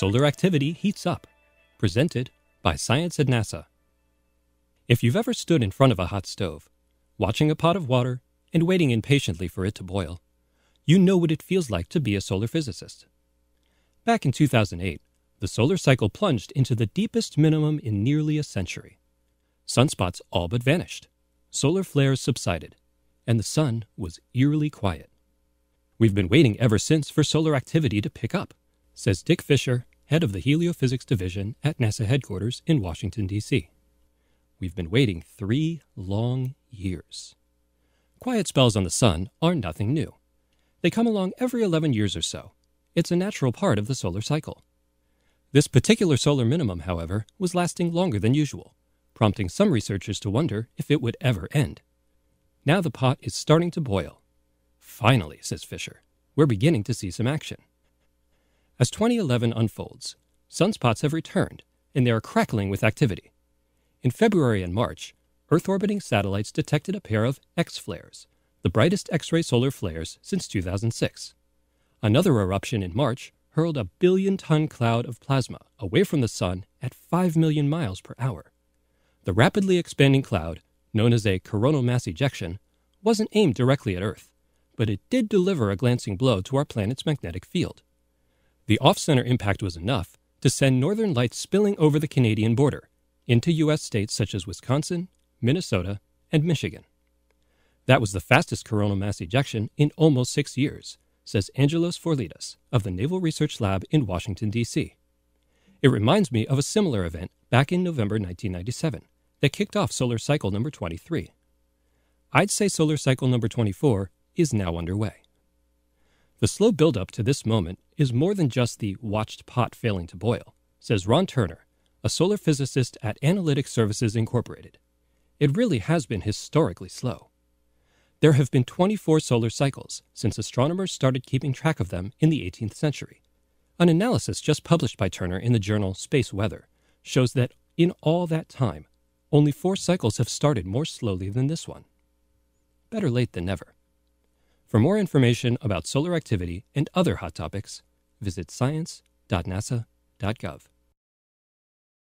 Solar activity heats up. Presented by Science at NASA. If you've ever stood in front of a hot stove, watching a pot of water and waiting impatiently for it to boil, you know what it feels like to be a solar physicist. Back in 2008, the solar cycle plunged into the deepest minimum in nearly a century. Sunspots all but vanished, solar flares subsided, and the sun was eerily quiet. We've been waiting ever since for solar activity to pick up, says Dick Fisher, head of the Heliophysics Division at NASA headquarters in Washington, D.C. We've been waiting three long years. Quiet spells on the sun are nothing new. They come along every 11 years or so. It's a natural part of the solar cycle. This particular solar minimum, however, was lasting longer than usual, prompting some researchers to wonder if it would ever end. Now the pot is starting to boil. Finally, says Fisher, we're beginning to see some action. As 2011 unfolds, sunspots have returned, and they are crackling with activity. In February and March, Earth orbiting satellites detected a pair of X flares, the brightest X ray solar flares since 2006. Another eruption in March hurled a billion ton cloud of plasma away from the Sun at 5 million miles per hour. The rapidly expanding cloud, known as a coronal mass ejection, wasn't aimed directly at Earth, but it did deliver a glancing blow to our planet's magnetic field. The off center impact was enough to send northern lights spilling over the Canadian border into U.S. states such as Wisconsin, Minnesota, and Michigan. That was the fastest coronal mass ejection in almost six years, says Angelos Vourlidas of the Naval Research Lab in Washington, D.C. It reminds me of a similar event back in November 1997 that kicked off solar cycle number 23. I'd say solar cycle number 24 is now underway. The slow buildup to this moment is more than just the watched pot failing to boil, says Ron Turner, a solar physicist at Analytic Services Incorporated. It really has been historically slow. There have been 24 solar cycles since astronomers started keeping track of them in the 18th century. An analysis just published by Turner in the journal Space Weather shows that in all that time, only four cycles have started more slowly than this one. Better late than never. For more information about solar activity and other hot topics, visit science.nasa.gov.